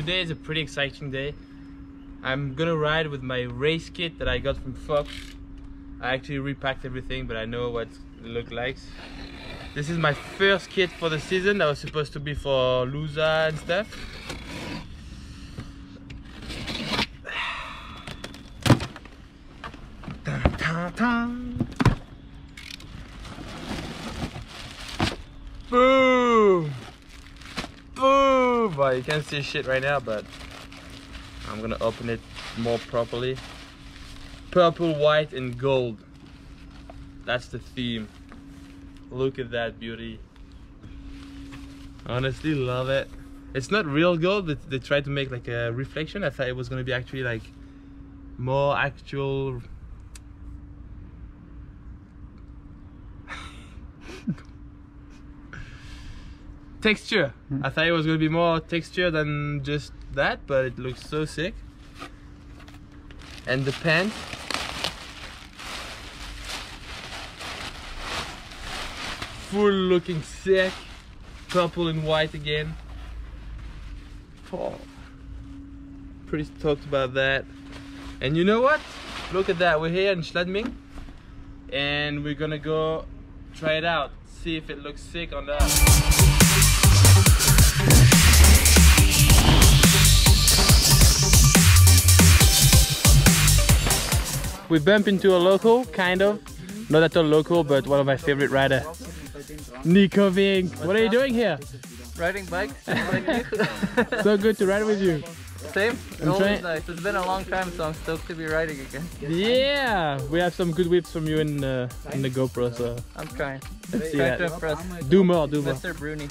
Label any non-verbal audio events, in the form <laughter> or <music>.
today is a pretty exciting day. I'm gonna ride with my race kit that I got from Fox. I actually repacked everything, but I know what it look like. This is my first kit for the season. That was supposed to be for Lousã and stuff. <sighs> Dun, dun, dun. You can't see shit right now, but I'm gonna open it more properly. Purple, white, and gold. That's the theme. Look at that beauty. Honestly, love it. It's not real gold, but they tried to make like a reflection. I thought it was gonna be actually like more actual texture. I thought it was gonna be more texture than just that, but it looks so sick. And the pants. Full looking sick. Purple and white again. Oh. Pretty stoked about that. And you know what? Look at that. We're here in Schladming. And we're gonna go try it out. See if it looks sick or not. We bump into a local, kind of. Not at all local, but one of my favorite rider. Nico Vink. What are you doing here? Riding bikes, <laughs> like. So good to ride with you. Same. Always nice. It's been a long time, so I'm stoked to be riding again. Yeah, we have some good whips from you in uh, in the GoPro, so I'm trying. let's see Trying that. Do more, do more. Mr. Bruni.